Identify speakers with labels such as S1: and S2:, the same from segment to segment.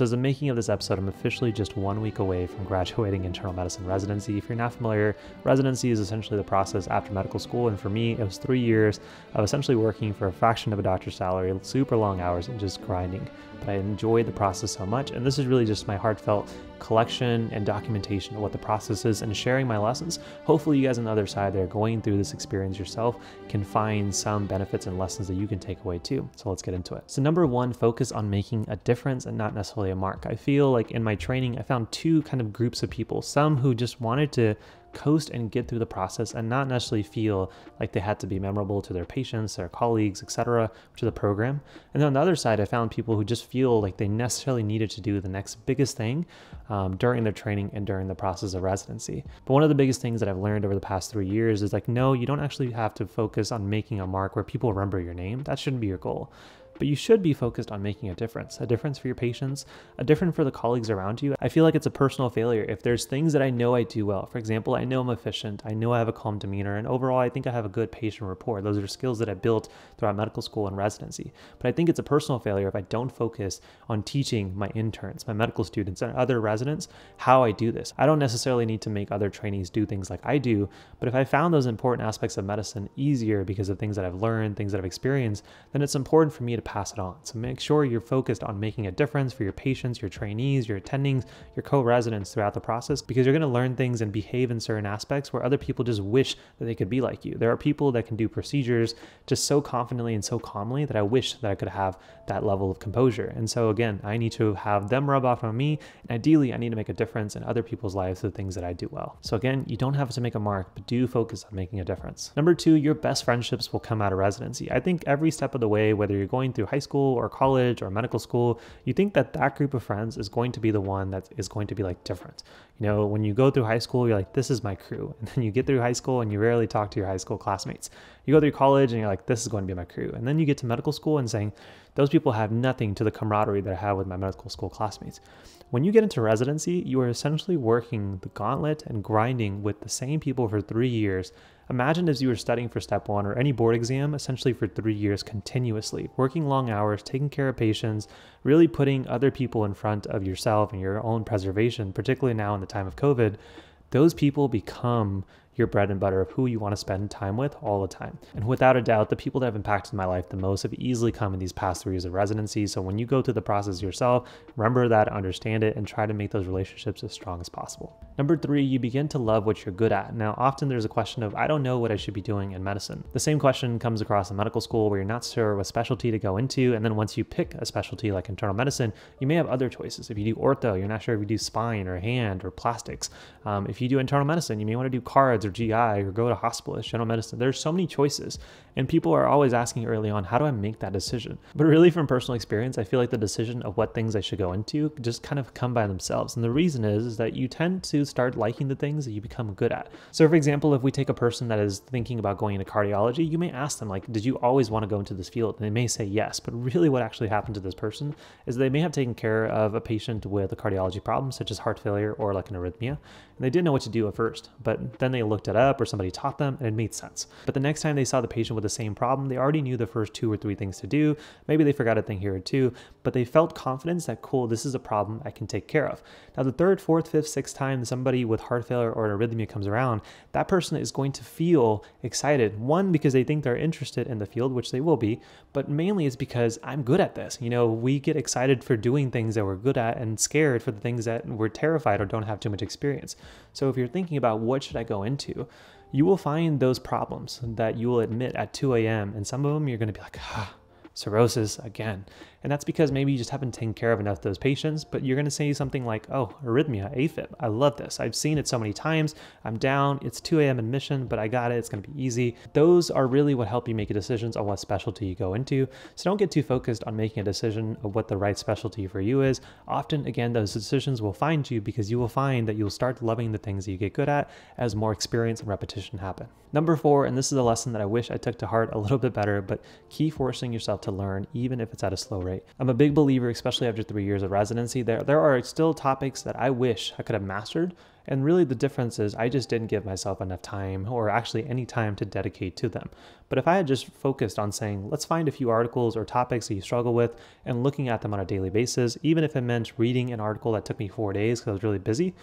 S1: So, as the making of this episode, I'm officially just one week away from graduating internal medicine residency. If you're not familiar, residency is essentially the process after medical school. And for me, it was three years of essentially working for a fraction of a doctor's salary, super long hours, and just grinding. But I enjoyed the process so much. And this is really just my heartfelt collection and documentation of what the process is and sharing my lessons. Hopefully, you guys on the other side that are going through this experience yourself can find some benefits and lessons that you can take away too. So, let's get into it. So, number one, focus on making a difference and not necessarily a mark. I feel like in my training, I found two kind of groups of people some who just wanted to coast and get through the process and not necessarily feel like they had to be memorable to their patients, their colleagues, etc., to the program. And then on the other side, I found people who just feel like they necessarily needed to do the next biggest thing um, during their training and during the process of residency. But one of the biggest things that I've learned over the past three years is like, no, you don't actually have to focus on making a mark where people remember your name. That shouldn't be your goal but you should be focused on making a difference a difference for your patients a difference for the colleagues around you. I feel like it's a personal failure. If there's things that i know i do well for example i know i'm efficient i know i have a calm demeanor and overall i think i have a good patient rapport. Those are skills that i built throughout medical school and residency. But i think it's a personal failure if i don't focus on teaching my interns my medical students and other residents how i do this. I don't necessarily need to make other trainees do things like i do but if i found those important aspects of medicine easier because of things that i've learned things that i've experienced then it's important for me to pass it on. So make sure you're focused on making a difference for your patients, your trainees, your attendings, your co-residents throughout the process because you're going to learn things and behave in certain aspects where other people just wish that they could be like you. There are people that can do procedures just so confidently and so calmly that I wish that I could have that level of composure. And so again, I need to have them rub off on me and ideally I need to make a difference in other people's lives with things that I do well. So again, you don't have to make a mark, but do focus on making a difference. Number 2, your best friendships will come out of residency. I think every step of the way whether you're going through high school or college or medical school, you think that that group of friends is going to be the one that is going to be like different. You know, when you go through high school, you're like, this is my crew. And then you get through high school and you rarely talk to your high school classmates. You go through college and you're like, this is going to be my crew. And then you get to medical school and saying, those people have nothing to the camaraderie that I have with my medical school classmates. When you get into residency, you are essentially working the gauntlet and grinding with the same people for three years Imagine as you were studying for step one or any board exam essentially for three years continuously, working long hours, taking care of patients, really putting other people in front of yourself and your own preservation, particularly now in the time of COVID. Those people become your bread and butter of who you want to spend time with all the time. And without a doubt, the people that have impacted my life the most have easily come in these past three years of residency. So when you go through the process yourself, remember that, understand it, and try to make those relationships as strong as possible. Number three, you begin to love what you're good at. Now, often there's a question of, I don't know what I should be doing in medicine. The same question comes across in medical school where you're not sure what specialty to go into. And then once you pick a specialty like internal medicine, you may have other choices. If you do ortho, you're not sure if you do spine or hand or plastics. Um, if you do internal medicine, you may want to do cards or GI or go to hospitalist, general medicine. There's so many choices. And people are always asking early on, how do I make that decision? But really, from personal experience, I feel like the decision of what things I should go into just kind of come by themselves. And the reason is, is that you tend to start liking the things that you become good at. So, for example, if we take a person that is thinking about going into cardiology, you may ask them, like, did you always want to go into this field? And they may say yes. But really, what actually happened to this person is they may have taken care of a patient with a cardiology problem, such as heart failure or like an arrhythmia, and they didn't know what to do at first. But then they looked it up or somebody taught them and it made sense. But the next time they saw the patient with the same problem, they already knew the first two or three things to do. Maybe they forgot a thing here or two, but they felt confidence that, cool, this is a problem I can take care of. Now, the third, fourth, fifth, sixth time somebody with heart failure or an arrhythmia comes around, that person is going to feel excited. One, because they think they're interested in the field, which they will be, but mainly it's because I'm good at this. You know, we get excited for doing things that we're good at and scared for the things that we're terrified or don't have too much experience. So if you're thinking about what should I go into, you will find those problems that you will admit at 2 a.m. And some of them you're going to be like, ah, cirrhosis again. And that's because maybe you just haven't taken care of enough of those patients, but you're going to say something like, oh, arrhythmia, AFib. I love this. I've seen it so many times. I'm down. It's 2 a.m. admission, but I got it. It's going to be easy. Those are really what help you make decisions on what specialty you go into. So don't get too focused on making a decision of what the right specialty for you is. Often, again, those decisions will find you because you will find that you'll start loving the things that you get good at as more experience and repetition happen. Number four, and this is a lesson that I wish I took to heart a little bit better, but keep forcing yourself to learn, even if it's at a slow rate rate. I'm a big believer, especially after three years of residency, there, there are still topics that I wish I could have mastered. And really, the difference is I just didn't give myself enough time or actually any time to dedicate to them. But if I had just focused on saying, let's find a few articles or topics that you struggle with and looking at them on a daily basis, even if it meant reading an article that took me four days because I was really busy,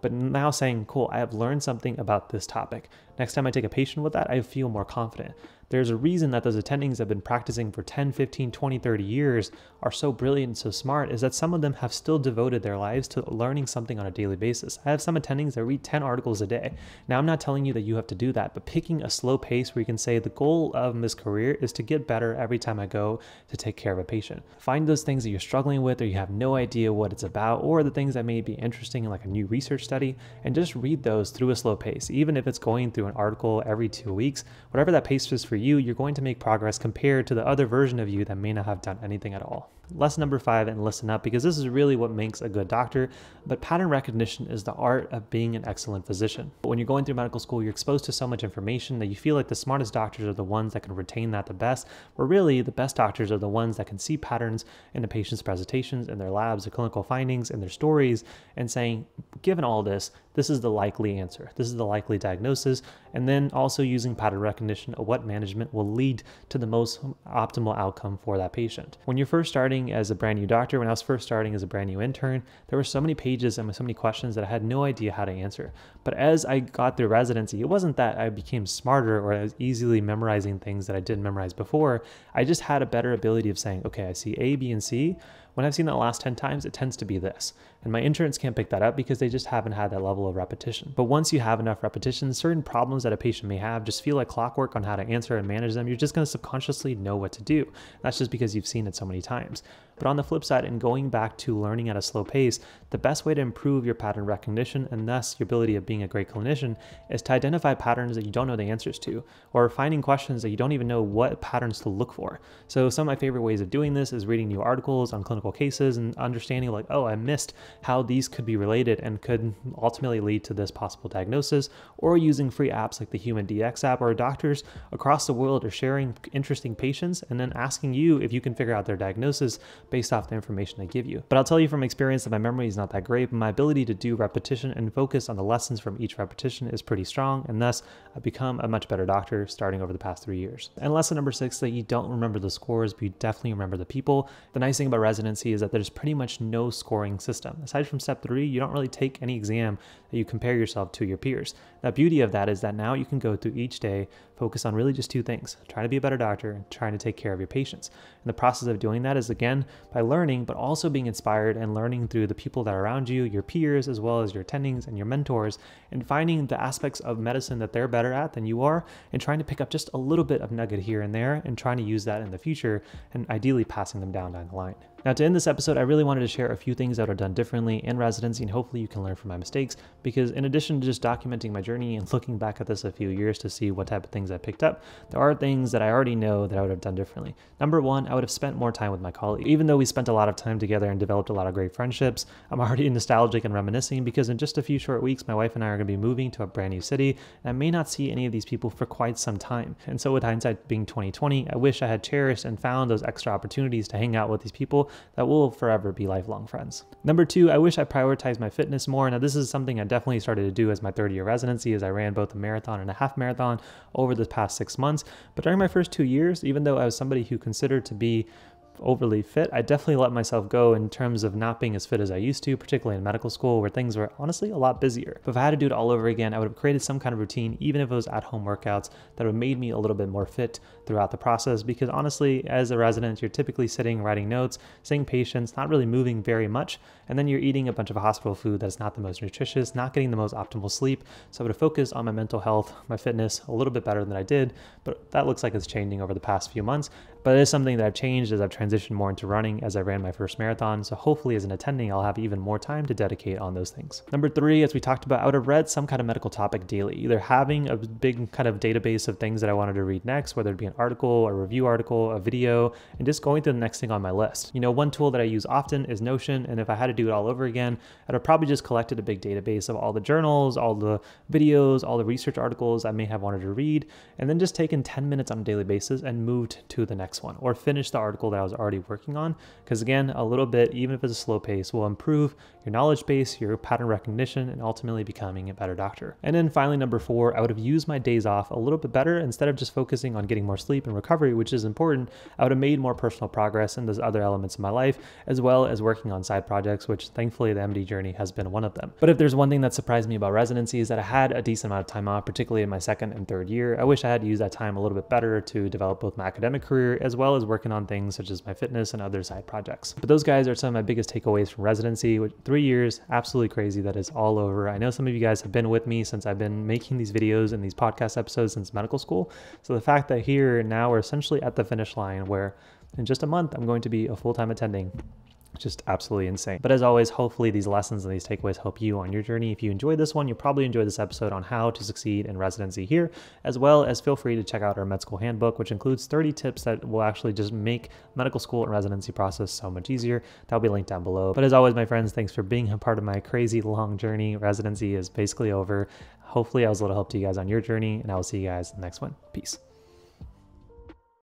S1: but now saying, cool, I have learned something about this topic. Next time I take a patient with that, I feel more confident. There's a reason that those attendings have been practicing for 10, 15, 20, 30 years are so brilliant and so smart is that some of them have still devoted their lives to learning something on a daily basis. I have some attendings that read 10 articles a day. Now, I'm not telling you that you have to do that, but picking a slow pace where you can say the goal of this career is to get better every time I go to take care of a patient. Find those things that you're struggling with or you have no idea what it's about or the things that may be interesting in like a new research study and just read those through a slow pace. Even if it's going through an article every two weeks, whatever that pace is for you, you're going to make progress compared to the other version of you that may not have done anything at all. Lesson number five, and listen up because this is really what makes a good doctor. But pattern recognition is the art of being an excellent physician. But when you're going through medical school, you're exposed to so much information that you feel like the smartest doctors are the ones that can retain that the best, where really the best doctors are the ones that can see patterns in the patient's presentations, in their labs, their clinical findings, and their stories, and saying, given all this, this is the likely answer. This is the likely diagnosis. And then also using pattern recognition of what management will lead to the most optimal outcome for that patient. When you're first starting as a brand new doctor, when I was first starting as a brand new intern, there were so many pages and so many questions that I had no idea how to answer. But as I got through residency, it wasn't that I became smarter or I was easily memorizing things that I didn't memorize before. I just had a better ability of saying, okay, I see A, B, and C. When I've seen that last 10 times, it tends to be this. And my interns can't pick that up because they just haven't had that level of repetition. But once you have enough repetition, certain problems that a patient may have just feel like clockwork on how to answer and manage them. You're just going to subconsciously know what to do. That's just because you've seen it so many times. But on the flip side, in going back to learning at a slow pace, the best way to improve your pattern recognition and thus your ability of being a great clinician is to identify patterns that you don't know the answers to, or finding questions that you don't even know what patterns to look for. So some of my favorite ways of doing this is reading new articles on clinical cases and understanding like, oh, I missed how these could be related and could ultimately lead to this possible diagnosis, or using free apps like the Human DX app where doctors across the world are sharing interesting patients and then asking you if you can figure out their diagnosis based off the information they give you. But I'll tell you from experience that my memory is not that great, but my ability to do repetition and focus on the lessons from each repetition is pretty strong, and thus I've become a much better doctor starting over the past three years. And lesson number six, that you don't remember the scores, but you definitely remember the people. The nice thing about residency is that there's pretty much no scoring system. Aside from step three, you don't really take any exam that you compare yourself to your peers. The beauty of that is that now you can go through each day, focus on really just two things, trying to be a better doctor and trying to take care of your patients. And the process of doing that is again, by learning, but also being inspired and learning through the people that are around you, your peers, as well as your attendings and your mentors, and finding the aspects of medicine that they're better at than you are, and trying to pick up just a little bit of nugget here and there, and trying to use that in the future, and ideally passing them down down the line. Now, to end this episode, I really wanted to share a few things that are done differently in residency, and hopefully you can learn from my mistakes. Because in addition to just documenting my journey and looking back at this a few years to see what type of things I picked up, there are things that I already know that I would have done differently. Number one, I would have spent more time with my colleagues. Even though we spent a lot of time together and developed a lot of great friendships, I'm already nostalgic and reminiscing because in just a few short weeks, my wife and I are going to be moving to a brand new city, and I may not see any of these people for quite some time. And so, with hindsight being 2020, I wish I had cherished and found those extra opportunities to hang out with these people that will forever forever be lifelong friends. Number two, I wish I prioritized my fitness more. Now, this is something I definitely started to do as my third year residency as I ran both a marathon and a half marathon over the past six months. But during my first two years, even though I was somebody who considered to be overly fit, I definitely let myself go in terms of not being as fit as I used to, particularly in medical school where things were honestly a lot busier. But if I had to do it all over again, I would have created some kind of routine, even if it was at home workouts, that would have made me a little bit more fit throughout the process. Because honestly, as a resident, you're typically sitting, writing notes, seeing patients, not really moving very much. And then you're eating a bunch of hospital food that's not the most nutritious, not getting the most optimal sleep. So I would have focused on my mental health, my fitness a little bit better than I did. But that looks like it's changing over the past few months. But it is something that I've changed as I've transitioned more into running as I ran my first marathon. So hopefully as an attending, I'll have even more time to dedicate on those things. Number three, as we talked about, I would have read some kind of medical topic daily, either having a big kind of database of things that I wanted to read next, whether it be an article, a review article, a video, and just going through the next thing on my list. You know, one tool that I use often is Notion. And if I had to do it all over again, I'd have probably just collected a big database of all the journals, all the videos, all the research articles I may have wanted to read, and then just taken 10 minutes on a daily basis and moved to the next one or finish the article that I was already working on. Because again, a little bit, even if it's a slow pace, will improve your knowledge base, your pattern recognition, and ultimately becoming a better doctor. And then finally, number four, I would have used my days off a little bit better instead of just focusing on getting more sleep and recovery, which is important. I would have made more personal progress in those other elements of my life, as well as working on side projects, which thankfully the MD journey has been one of them. But if there's one thing that surprised me about residency is that I had a decent amount of time off, particularly in my second and third year. I wish I had used that time a little bit better to develop both my academic career as well as working on things such as my fitness and other side projects. But those guys are some of my biggest takeaways from residency. Three years, absolutely crazy that is all over. I know some of you guys have been with me since I've been making these videos and these podcast episodes since medical school. So the fact that here now we're essentially at the finish line where in just a month I'm going to be a full-time attending just absolutely insane. But as always, hopefully these lessons and these takeaways help you on your journey. If you enjoyed this one, you'll probably enjoy this episode on how to succeed in residency here, as well as feel free to check out our med school handbook, which includes 30 tips that will actually just make medical school and residency process so much easier. That'll be linked down below. But as always, my friends, thanks for being a part of my crazy long journey. Residency is basically over. Hopefully I was a little help to you guys on your journey, and I will see you guys in the next one. Peace.